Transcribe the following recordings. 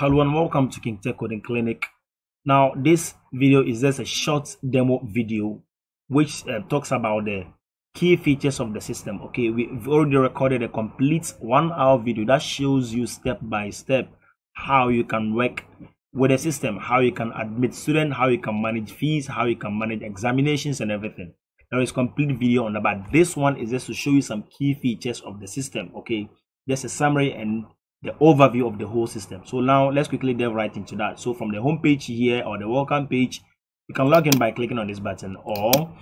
Hello and welcome to King Tech Coding Clinic. Now, this video is just a short demo video which uh, talks about the key features of the system. Okay, we've already recorded a complete one hour video that shows you step by step how you can work with the system, how you can admit students, how you can manage fees, how you can manage examinations and everything. There is complete video on that, but this one is just to show you some key features of the system. Okay, just a summary and the overview of the whole system. So now let's quickly delve right into that. So from the home page here or the welcome page, you can log in by clicking on this button or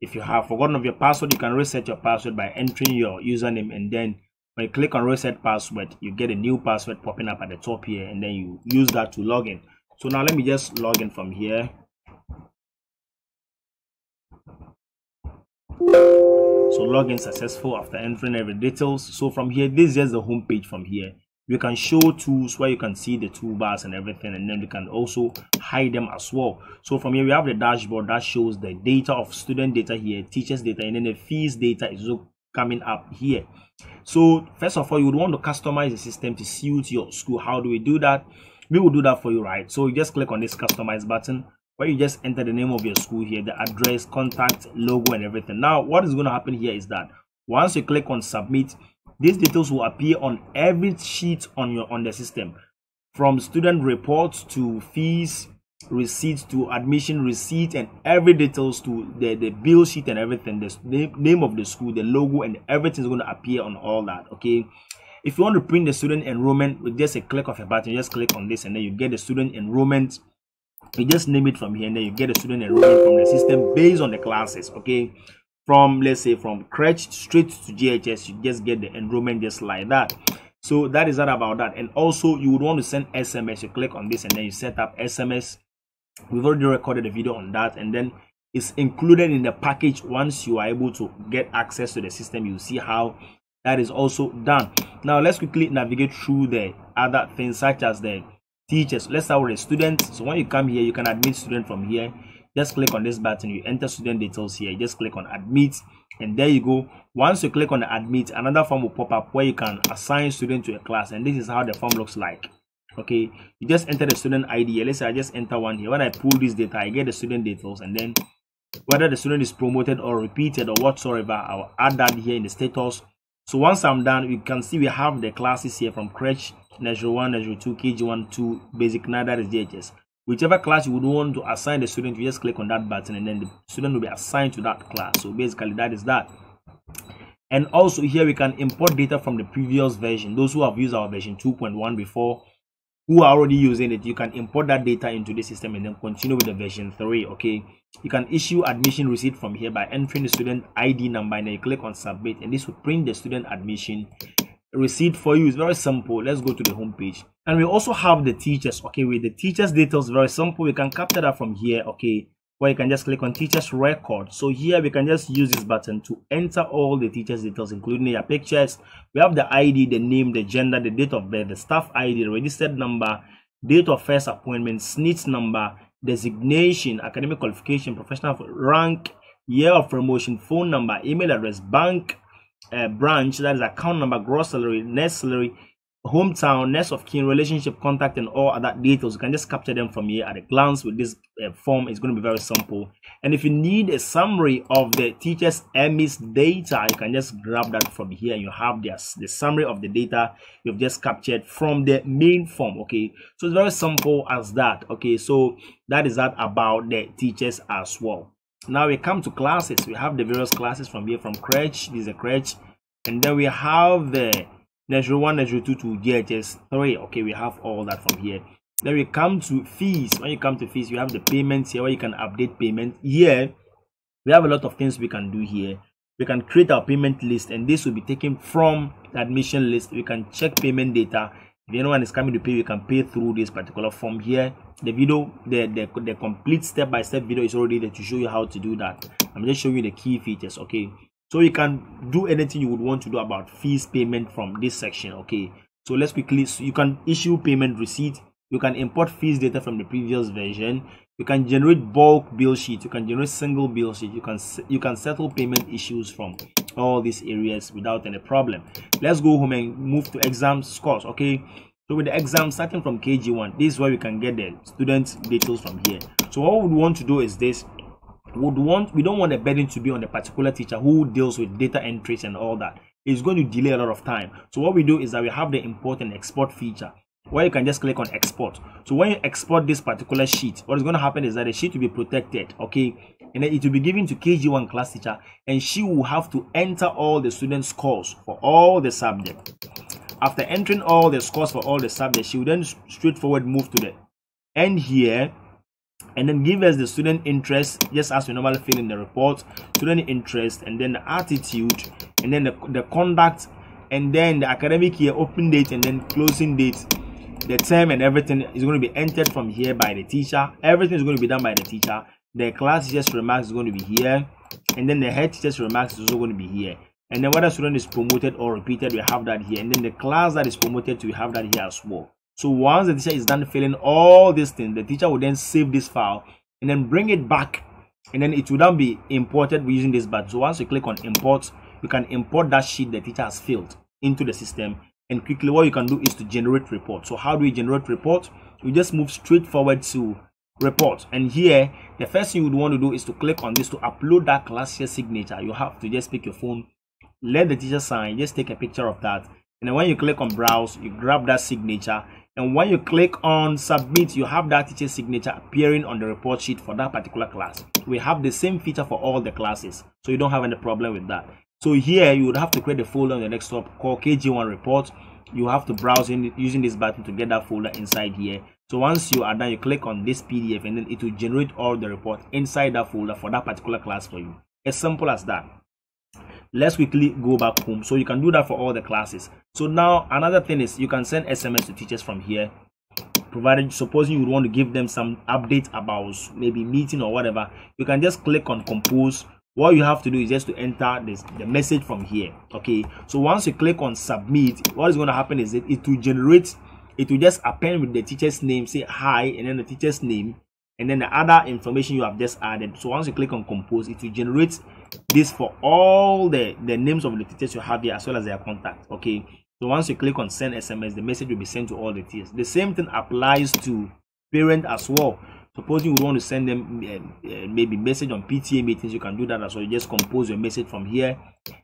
if you have forgotten of your password, you can reset your password by entering your username and then when you click on reset password, you get a new password popping up at the top here and then you use that to log in. So now let me just log in from here. So login successful after entering every details. So from here, this is the home page from here you can show tools where you can see the toolbars and everything and then you can also hide them as well. So from here we have the dashboard that shows the data of student data here teachers data and then the fees data is coming up here. So first of all you would want to customize the system to suit your school. How do we do that? We will do that for you right? So you just click on this customize button. Where you just enter the name of your school here the address contact logo and everything. Now what is going to happen here is that once you click on submit these details will appear on every sheet on your on the system, from student reports to fees, receipts to admission receipt, and every details to the, the bill sheet and everything. The name, name of the school, the logo, and everything is going to appear on all that. Okay. If you want to print the student enrollment with just a click of a button, just click on this and then you get the student enrollment you just name it from here and then you get the student enrollment from the system based on the classes okay from let's say from crèche straight to JHS you just get the enrollment just like that. So that is that about that. And also you would want to send sms you click on this and then you set up sms we've already recorded a video on that and then it's included in the package once you are able to get access to the system. You see how that is also done. Now let's quickly navigate through the other things such as the teachers. Let's start with the students. So when you come here you can admit student from here just click on this button you enter student details here just click on admit and there you go. Once you click on the admit another form will pop up where you can assign student to a class and this is how the form looks like. Okay you just enter the student id let's say i just enter one here. When i pull this data i get the student details and then whether the student is promoted or repeated or whatsoever i'll add that here in the status. So once i'm done you can see we have the classes here from crèche nursery 1 nursery 2 kg1 2 basic 9 that is jhs whichever class you would want to assign the student you just click on that button and then the student will be assigned to that class. So basically that is that. And also here we can import data from the previous version. Those who have used our version 2.1 before who are already using it you can import that data into the system and then continue with the version 3 okay? You can issue admission receipt from here by entering the student id number and then you click on submit and this will print the student admission receipt for you is very simple. Let's go to the home page and we also have the teachers. Okay with the teachers details very simple. We can capture that from here okay where you can just click on teachers record. So here we can just use this button to enter all the teachers details including their pictures. We have the id the name the gender the date of birth the staff id the registered number date of first appointment SSNIT number designation academic qualification professional rank year of promotion phone number email address bank uh, branch that is account number gross salary net salary hometown next of kin relationship contact and all other details. You can just capture them from here at a glance with this uh, form. It's going to be very simple. And if you need a summary of the teachers emis data you can just grab that from here. You have the, the summary of the data you've just captured from the main form okay? So it's very simple as that okay? So that is that about the teachers as well now we come to classes. We have the various classes from here from crèche. This is a crèche. And then we have the nursery 1 nursery 2 to JHS 3 okay we have all that from here. Then we come to fees. When you come to fees you have the payments here where you can update payment. Here we have a lot of things we can do here. We can create our payment list and this will be taken from the admission list. We can check payment data. If anyone is coming to pay we can pay through this particular form here the video the the, the complete step-by-step -step video is already there to show you how to do that. I'm just showing you the key features okay? So you can do anything you would want to do about fees payment from this section okay? So let's quickly so you can issue payment receipt. You can import fees data from the previous version. You can generate bulk bill sheet you can generate single bill sheet you can you can settle payment issues from all these areas without any problem. Let's go home and move to exam scores okay so with the exam starting from kg1 this is where we can get the student details from here. So what we want to do is this. Would want we don't want the burden to be on the particular teacher who deals with data entries and all that. It's going to delay a lot of time. So what we do is that we have the import and export feature where you can just click on export. So when you export this particular sheet what is going to happen is that the sheet will be protected okay? And then it will be given to kg1 class teacher and she will have to enter all the students scores for all the subjects after entering all the scores for all the subjects she will then straightforward move to the end here and then give us the student interest just as we normally fill in the report student interest and then the attitude and then the, the conduct and then the academic year open date and then closing date the term and everything is going to be entered from here by the teacher. Everything is going to be done by the teacher. The class teacher's remarks is going to be here and then the head teacher's remarks is also going to be here. And then whether student is promoted or repeated we have that here. And then the class that is promoted we have that here as well. So once the teacher is done filling all these things, the teacher will then save this file and then bring it back. And then it will then be imported using this button. So once you click on import, you can import that sheet the teacher has filled into the system and quickly what you can do is to generate report. So how do we generate report? You just move straight forward to report and here the first thing you would want to do is to click on this to upload that class year signature. You have to just pick your phone, let the teacher sign, just take a picture of that and then when you click on browse, you grab that signature and when you click on submit you have that teacher signature appearing on the report sheet for that particular class we have the same feature for all the classes so you don't have any problem with that so here you would have to create a folder on the desktop called kg1 report. You have to browse in using this button to get that folder inside here. So once you are done you click on this pdf and then it will generate all the report inside that folder for that particular class for you. As simple as that. Let's quickly go back home. So you can do that for all the classes. So now another thing is you can send sms to teachers from here provided supposing you want to give them some update about maybe meeting or whatever. You can just click on compose what you have to do is just to enter this the message from here okay? So once you click on submit what is going to happen is that it will generate it will just append with the teacher's name say hi and then the teacher's name and then the other information you have just added. So once you click on compose it will generate this for all the the names of the teachers you have here as well as their contact okay? So once you click on send sms the message will be sent to all the teachers. The same thing applies to parent as well suppose you want to send them uh, uh, maybe message on pta meetings you can do that as well. You just compose your message from here.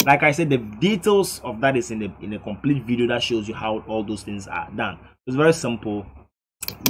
Like i said the details of that is in the in a complete video that shows you how all those things are done. It's very simple.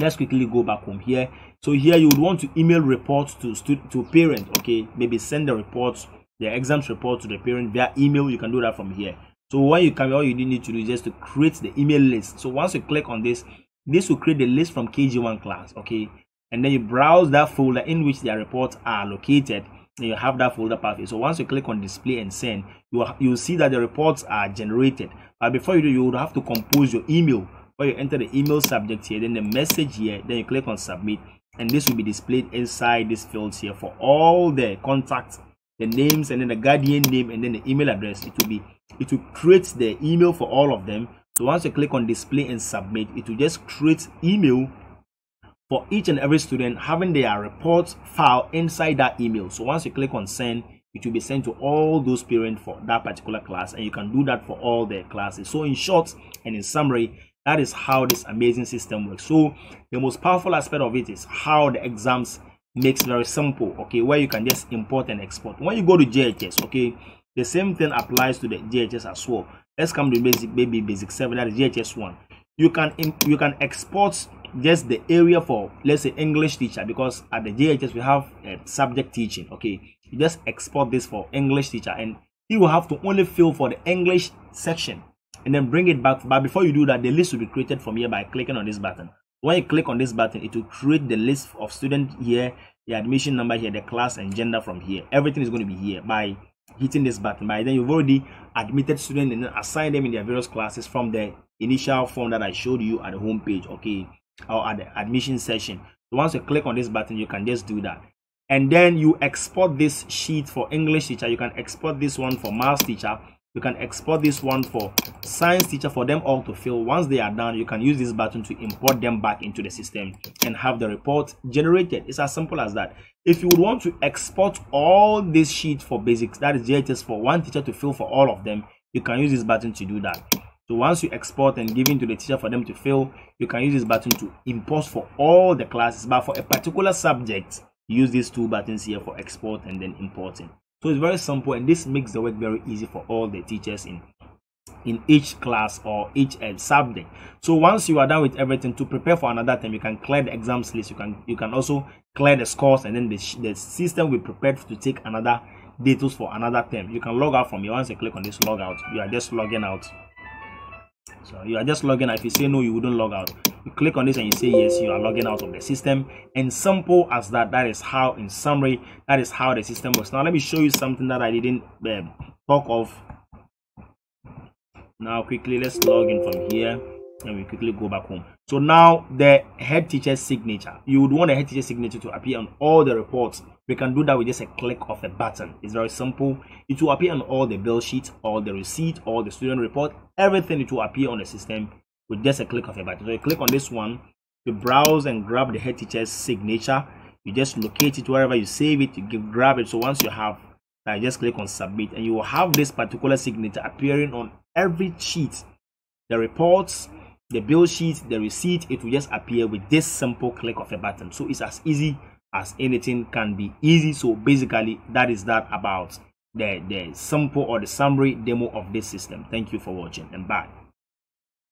Let's quickly go back home here. So here you would want to email reports to to parent okay? Maybe send the reports the exams report to the parent via email. You can do that from here. So when you come all you need to do is just to create the email list. So once you click on this this will create the list from kg1 class okay and then you browse that folder in which their reports are located and you have that folder pathway so once you click on display and send you will, you see that the reports are generated. But before you do you would have to compose your email. Where you enter the email subject here then the message here then you click on submit. And this will be displayed inside this field here. For all the contacts the names and then the guardian name and then the email address it will be it will create the email for all of them. So once you click on display and submit it will just create email for each and every student having their report file inside that email. So once you click on send it will be sent to all those parents for that particular class and you can do that for all the classes. So in short and in summary that is how this amazing system works. So the most powerful aspect of it is how the exams makes very simple okay where you can just import and export. When you go to JHS okay the same thing applies to the JHS as well. Let's come to basic baby basic 7 that is JHS 1 you can you can export just the area for let's say English teacher because at the JHS we have a subject teaching okay? You just export this for English teacher and he will have to only fill for the English section and then bring it back. But before you do that the list will be created from here by clicking on this button. When you click on this button it will create the list of student here the admission number here the class and gender from here. Everything is going to be here by hitting this button. By then you've already admitted students and then assigned them in their various classes from the initial form that i showed you at the home page okay or at the admission session. So once you click on this button you can just do that. And then you export this sheet for english teacher. You can export this one for math teacher. You can export this one for science teacher for them all to fill. Once they are done you can use this button to import them back into the system and have the report generated. It's as simple as that. If you would want to export all this sheet for basics that is JHS for one teacher to fill for all of them you can use this button to do that so once you export and give it to the teacher for them to fill you can use this button to import for all the classes. But for a particular subject use these two buttons here for export and then importing. So it's very simple and this makes the work very easy for all the teachers in in each class or each uh, subject. So once you are done with everything to prepare for another term you can clear the exams list. You can you can also clear the scores and then the, the system will prepare to take another details for another term. You can log out from here. Once you click on this log out you are just logging out so you are just logging out. If you say no you wouldn't log out. You click on this and you say yes you are logging out of the system. And simple as that that is how in summary that is how the system works. Now let me show you something that i didn't um, talk of. Now quickly let's log in from here and we quickly go back home. So now the head teacher's signature. You would want a head teacher's signature to appear on all the reports. We can do that with just a click of a button. It's very simple. It will appear on all the bill sheets all the receipt all the student report. Everything it will appear on the system with just a click of a button. So you click on this one. You browse and grab the head teacher's signature. You just locate it wherever you save it. You give, grab it. So once you have I just click on submit. And you will have this particular signature appearing on every sheet. The reports the bill sheet the receipt it will just appear with this simple click of a button. So it's as easy as anything can be easy. So basically that is that about the the simple or the summary demo of this system. Thank you for watching and bye